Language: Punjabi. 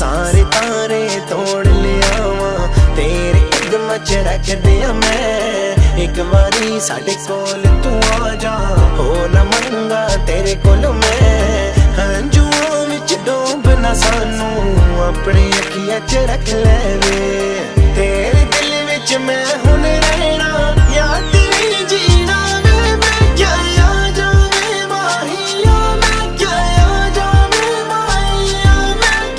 ਸਾਰੇ ਤਾਰੇ ਤੋੜ ਲਿਆਵਾਂ। ਤੇਰੇ ਕਦਮਾਂ 'ਚ ਰੱਖ ਮੈਂ। ਇੱਕ ਵਾਰੀ ਸਾਡੇ ਕੋਲ ਤੂੰ ਆ ਜਾ। ਹੋ ਨਾ ਮੰਗਾ ਤੇਰੇ ਕੋਲ ਮੈਂ। ਹੰਝੂਆਂ ਵਿੱਚ ਡੋਬ ਨਾ ਸਾਨੂੰ। ਆਪਣੀ ਅੱਖੀਆਂ 'ਚ ਰੱਖ ਲੈ